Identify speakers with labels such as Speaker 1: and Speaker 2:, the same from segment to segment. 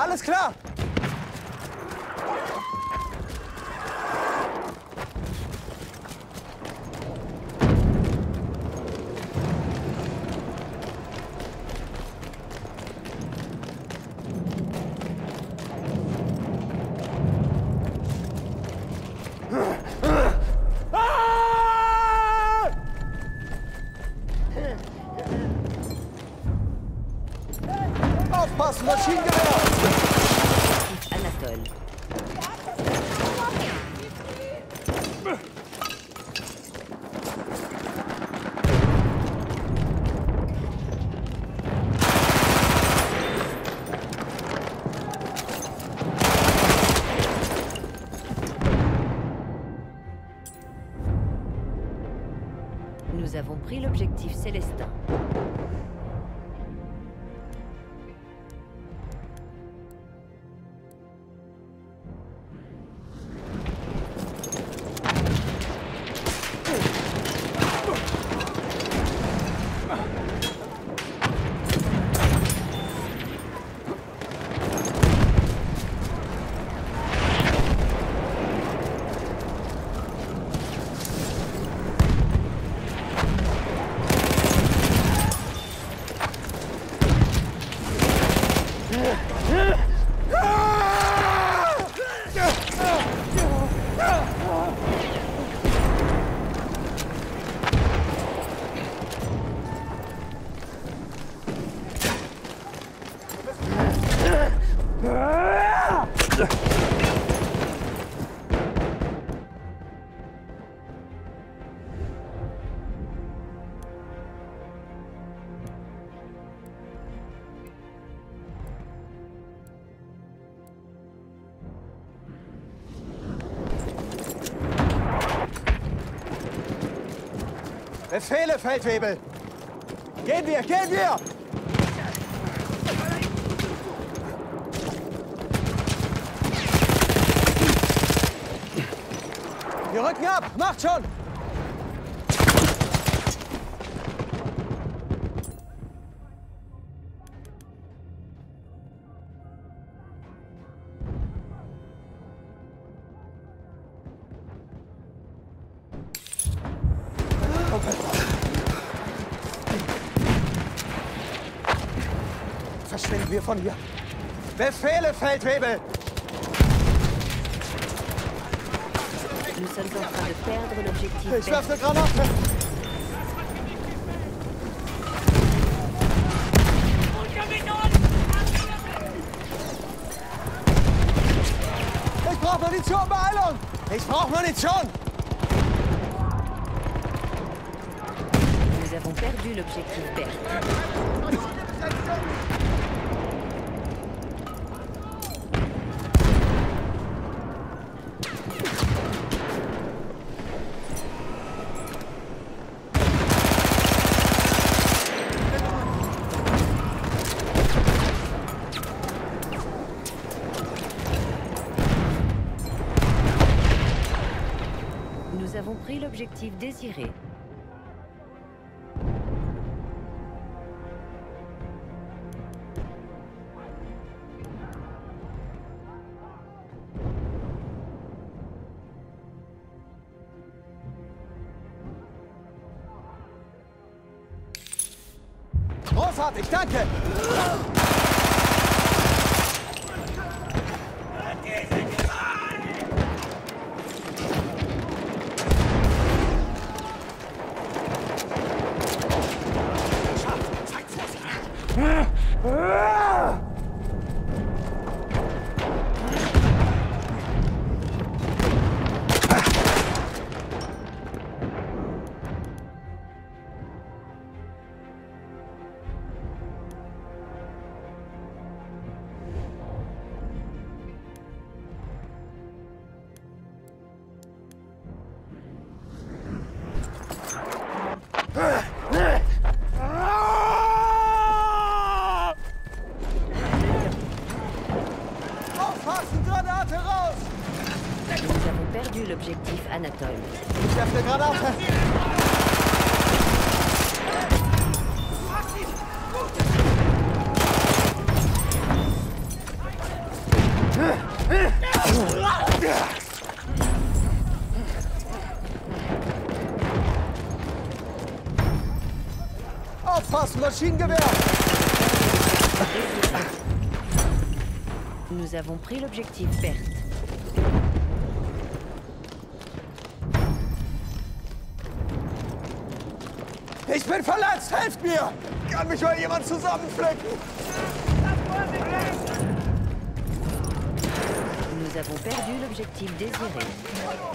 Speaker 1: Alles klar! Befehle, Feldwebel! Gehen wir, gehen wir! Wir rücken ab! Macht schon! Verschwinden wir von hier! Befehle, Feldwebel! Ich werfe eine Granate! Ich brauche Munition, Beeilung! Ich brauche Munition!
Speaker 2: Nous avons perdu l'objectif Berthe. L'objectif désiré.
Speaker 1: Großartig, danke!
Speaker 2: Ah! Avons pris l'objectif verte.
Speaker 1: Ich bin verletzt! Helft mir! Kann mich mal jemand zusammenflecken?
Speaker 2: Nous avons perdu l'objectif désiré.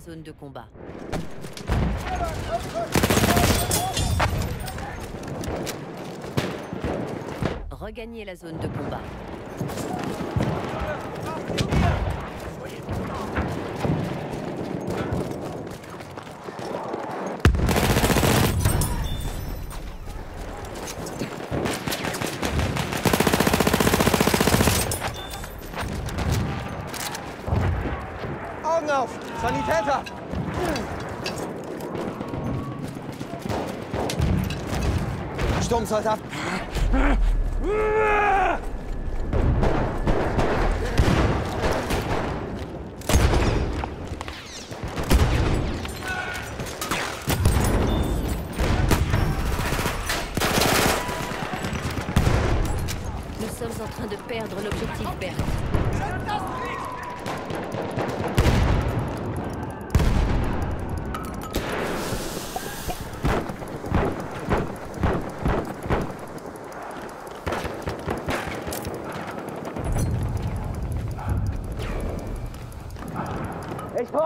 Speaker 2: Zone de combat. Regagnez la zone de combat. そう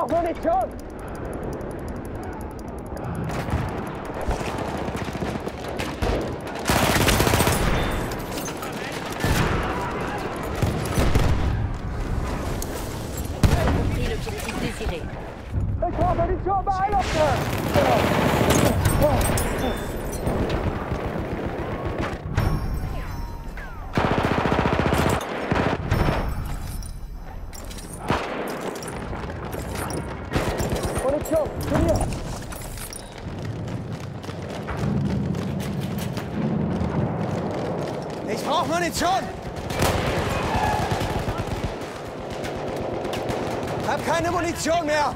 Speaker 2: Where did
Speaker 1: it go? Munition! Zu mir! Ich brauche Munition! Hab keine Munition mehr!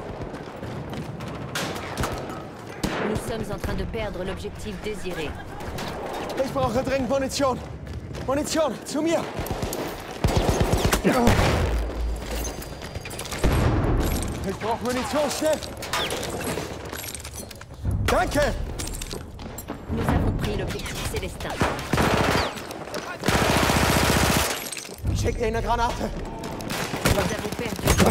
Speaker 2: Nous sommes en train de perdre l'objectif désiré.
Speaker 1: Ich brauche dringend Munition. Munition, zu mir. Ich brauche Munition, schnell. Danke.
Speaker 2: Nous avons pris l'objectif célestin.
Speaker 1: Schick eine Granate.
Speaker 2: Nous avons perdu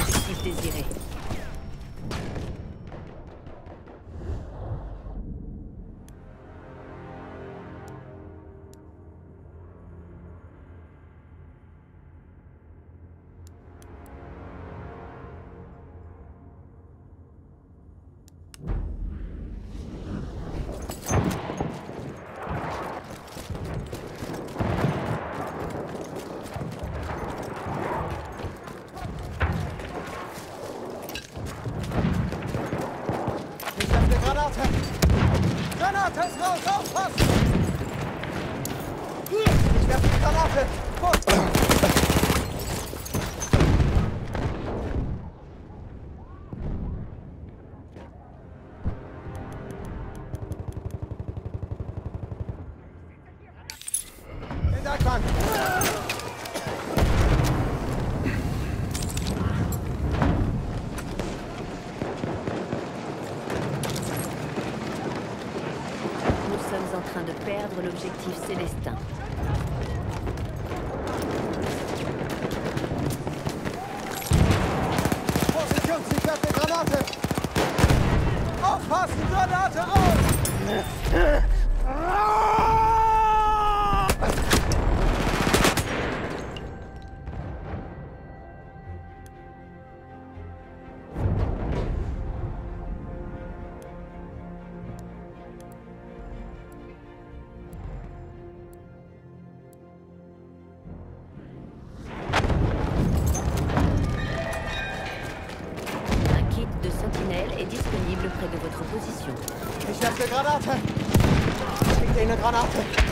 Speaker 2: célestin.
Speaker 1: bana.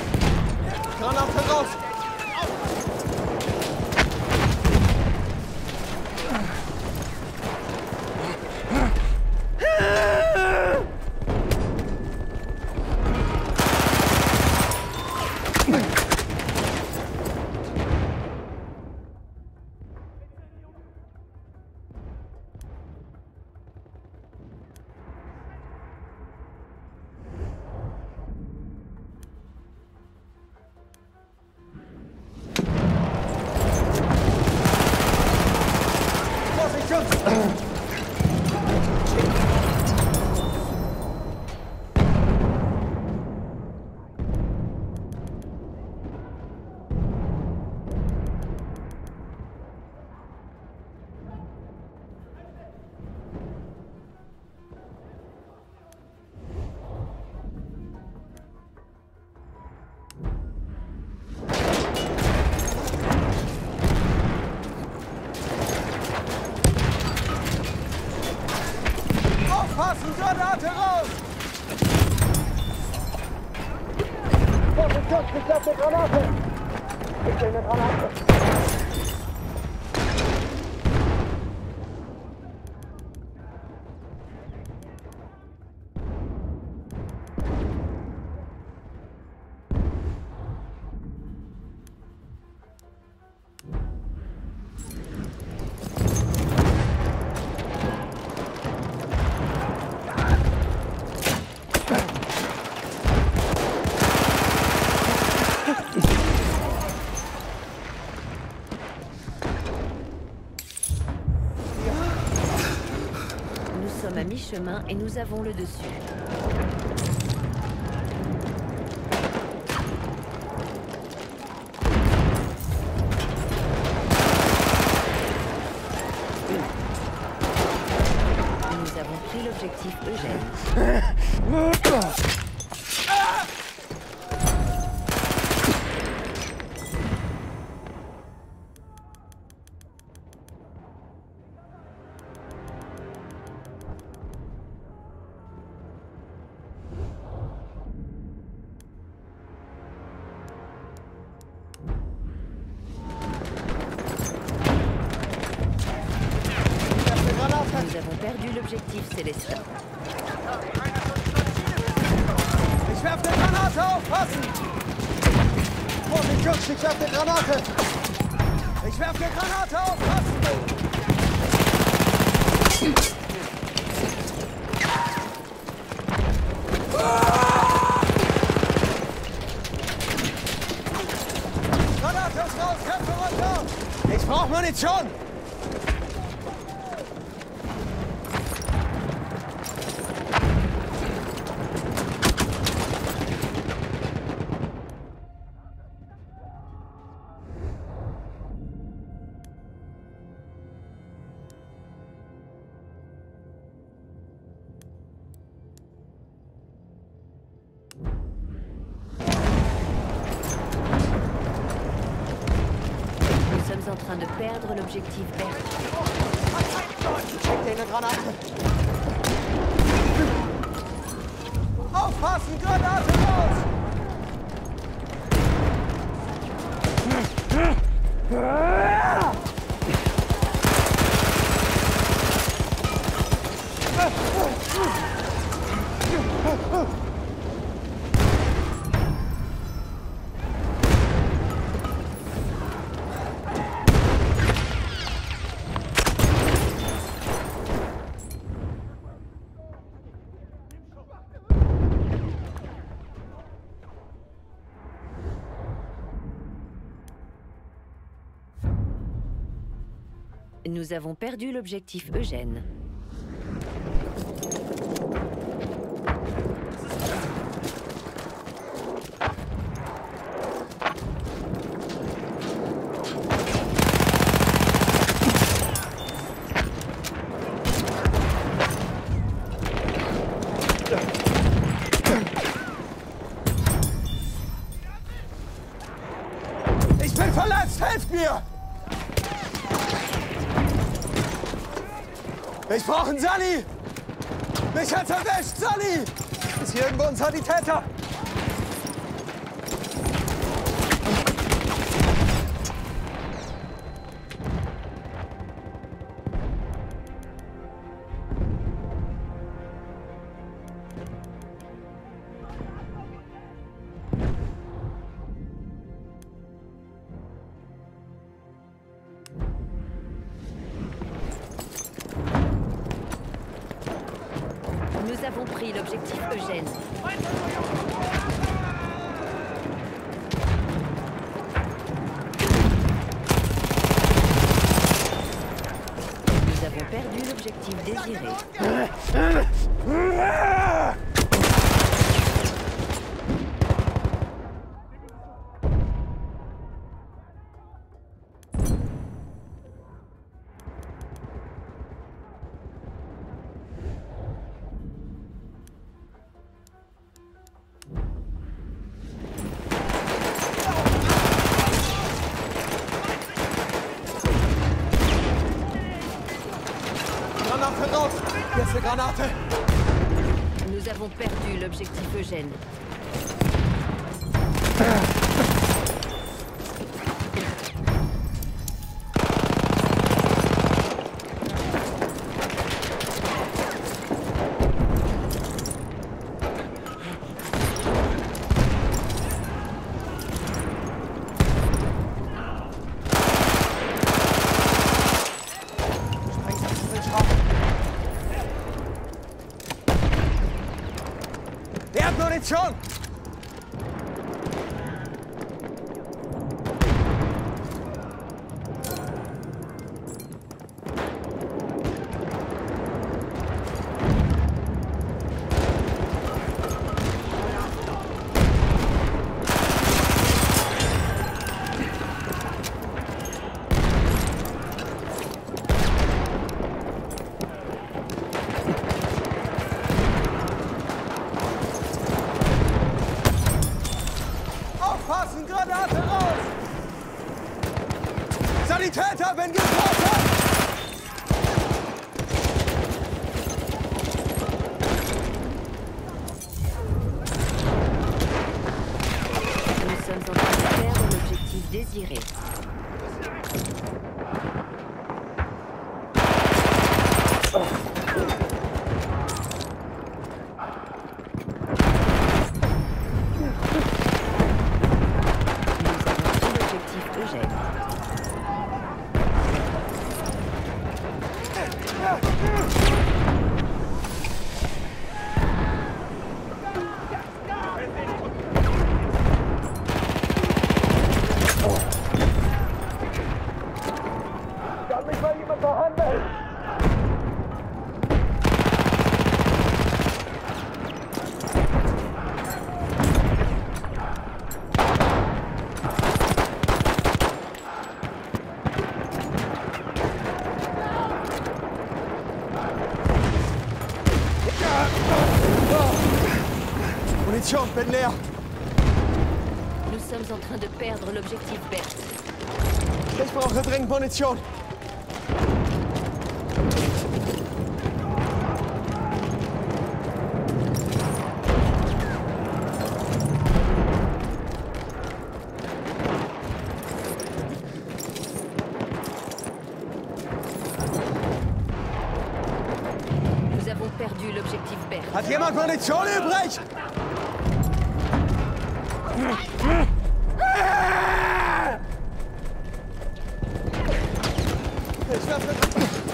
Speaker 1: Granate raus! Vorsicht, Schuss, ich glaube, eine Granate! Ich bin eine Granate!
Speaker 2: Mi-chemin et nous avons le dessus. L'objectif Célestin.
Speaker 1: Ich werfe eine Granate, aufpassen! Vorsicht, Jungs, ich werfe eine Granate! Ich werfe eine Granate, aufpassen! Granate ist raus, runter! Ich brauche Munition!
Speaker 2: Objektiv
Speaker 1: B. dir eine Granate. Aufpassen, Granate los!
Speaker 2: Nous avons perdu l'objectif Eugène.
Speaker 1: Ich bin verletzt, helft mir! Ich brauche einen Sally! Mich hat's erwischt, Sally! Ist hier irgendwo ein Sanitäter?
Speaker 2: Nous avons pris l'objectif Eugène. Nous avons perdu l'objectif désiré.
Speaker 1: Hier ist eine Granate!
Speaker 2: Nous avons perdu l'objectif Eugène.
Speaker 1: Sprengsätze
Speaker 2: Nous sommes en train de perdre l'objectif Berthe.
Speaker 1: Ich brauche dringend Munition.
Speaker 2: Nous avons perdu l'objectif Berthe.
Speaker 1: Hat jemand Munition übrig? Eşref, eşref.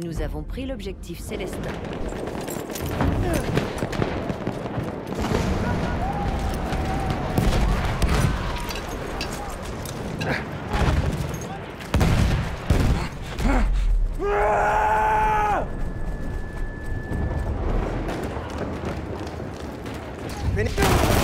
Speaker 2: Nous avons pris l'objectif Célestin. finish.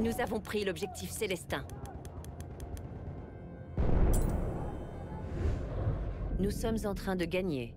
Speaker 2: Nous avons pris l'objectif Célestin. Nous sommes en train de gagner.